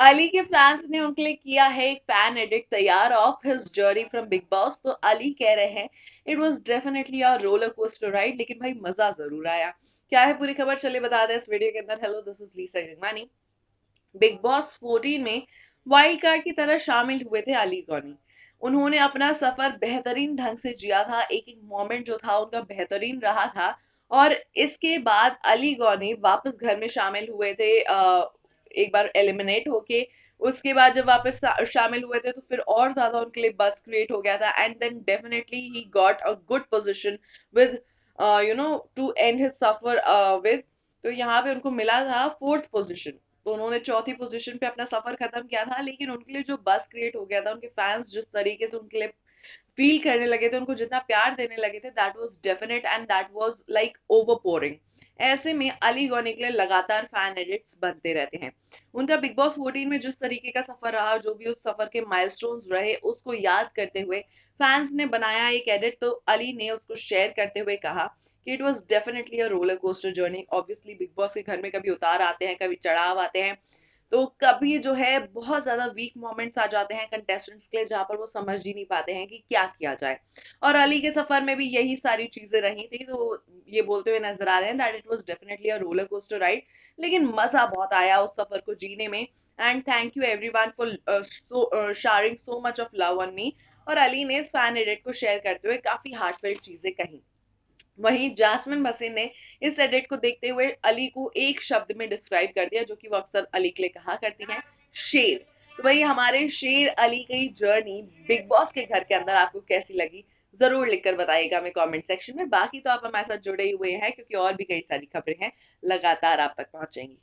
अली के फैंस ने उनके लिए किया है एक फ़ैन एडिट तैयार of his journey from Bigg Boss तो अली कह रहे हैं it was definitely a roller coaster ride लेकिन भाई मज़ा ज़रूर आया। क्या है पूरी खबर? चले बता दें, इस वीडियो के अंदर। Hello this is Lisa Gangwani Bigg Boss 14 में वाइल्ड कार्ड की तरह शामिल हुए थे अली गौनी उन्होंने अपना सफ़र बेहतरीन ढंग से जिया था। एक एक मोमेंट जो था, उनका बेहतरीन रहा था। और इसके बाद अली गौनी वापस घर में शामिल हुए थे एक बार एलिमिनेट होके, उसके बाद जब वापस शामिल हुए थे तो फिर और ज़्यादा उनके लिए बस क्रिएट हो गया था and then definitely he got a good position with you know to end his suffer with तो यहाँ पे उनको मिला था फोर्थ पोजिशन तो उन्होंने चौथी पोजीशन पे अपना सफ़र खत्म किया था, लेकिन उनके लिए जो बस क्रिएट हो गया था, उनके फैंस जिस तरीके से उनके लिए फील करने लगे थे, उनको जितना प्यार देने लगे थे that was definite and that was like over ऐसे में अली गौनी के लिए लगातार फ़ैन एडिट्स बनते रहते हैं। उनका बिग बॉस 14 में जिस तरीके का सफ़र रहा, जो भी उस सफ़र के माइलस्टोन्स रहे, उसको याद करते हुए फैंस ने बनाया एक एडिट तो अली ने उसको शेयर करते हुए कहा कि it was definitely a roller coaster journey obviously Bigg Boss के घर में कभी उतार आते हैं, कभी चढ़ाव आते हैं तो कभी जो है बहुत ज़्यादा वीक मोमेंट्स आ जाते हैं कंटेस्टेंट्स के लिए जहाँ पर वो समझ ही नहीं पाते हैं कि क्या किया जाए। और अली के सफ़र में भी यही सारी चीज़ें रही थी तो ये बोलते हुए नज़र आ रहे हैं that it was definitely a roller coaster ride लेकिन मज़ा बहुत आया उस सफ़र को जीने में। And thank you everyone for sharing so much of love on me और अली ने इस फ़ैन एडिट को शेयर करते हुए काफ़ी हार्टफेल्ट चीज़ें कही। वहीं जासमिन मसीन ने इस एडिट को देखते हुए अली को एक शब्द में डिस्क्राइब कर दिया, जो कि वो अक्सर अली के लिए कहा करती हैं, शेर। तो वही हमारे शेर अली की जर्नी बिग बॉस के घर के अंदर आपको कैसी लगी, ज़रूर लिखकर बताइएगा हमें कमेंट सेक्शन में। बाकी तो आप हमारे साथ जुड़े हुए हैं, क्योंकि और भी कई सारी खबरें हैं, लगातार आप तक पहुंचेंगी।